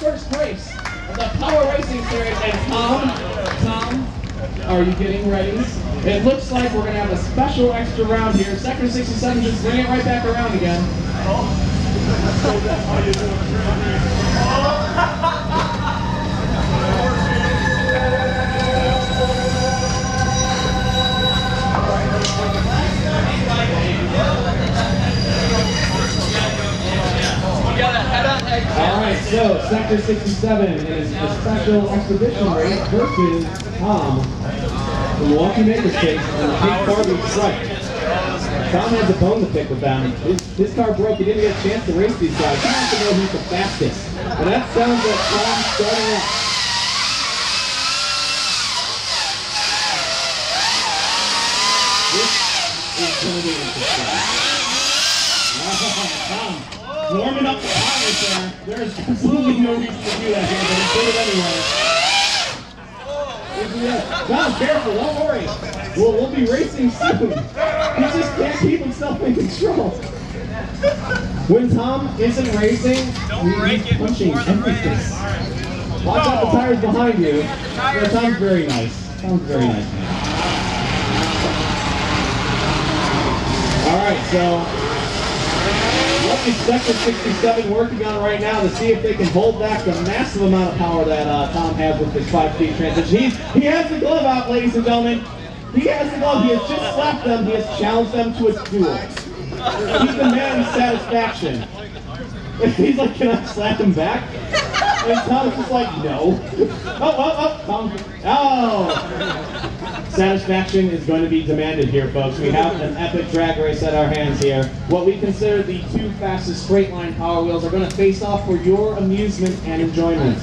first race of the Power Racing Series. And Tom, Tom, are you getting ready? It looks like we're going to have a special extra round here. Sector 67, just bring it right back around again. All right, so Sector 67 is a special exhibition race versus Tom from Milwaukee Makerspace and the Pink Barbie Strike. Tom has a bone to pick with them. His, his car broke. He didn't get a chance to race these guys. He wants to know who's the fastest. And that sounds like Tom starting up. This is going to be interesting. Tom, warming up the tires there. There's absolutely no reason to do that here, but he did it anyway. Tom, careful, don't worry. We'll, we'll be racing soon. He just can't keep himself in control. When Tom isn't racing, Don't break he's it punching before the everything. race. Watch out the tires behind you. Yeah, Tom's very nice. Tom's very nice man. All right, so Sector 67 working on right now to see if they can hold back the massive amount of power that uh, Tom has with his five-speed transition. He's, he has the glove out, ladies and gentlemen. He has the glove. He has just slapped them. He has challenged them to a duel. He demands satisfaction. He's like, can I slap him back? And Tom's just like, no. Oh, oh, oh, Tom. Oh! Satisfaction is going to be demanded here, folks. We have an epic drag race at our hands here. What we consider the two fastest straight line power wheels are going to face off for your amusement and enjoyment.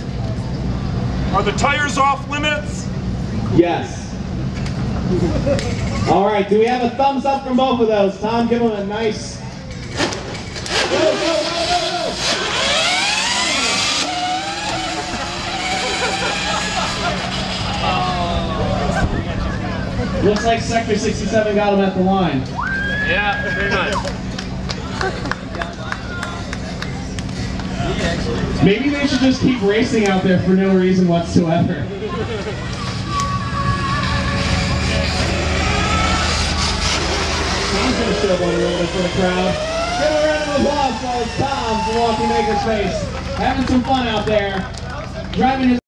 Are the tires off limits? Yes. All right, do we have a thumbs up from both of those? Tom, give them a nice. Go, go, go! Looks like Sector 67 got him at the line. Yeah, very nice. Maybe they should just keep racing out there for no reason whatsoever. Tom's gonna show one a little bit for the crowd. Give a round of applause for Tom from Milwaukee Makerspace. Having some fun out there. Driving his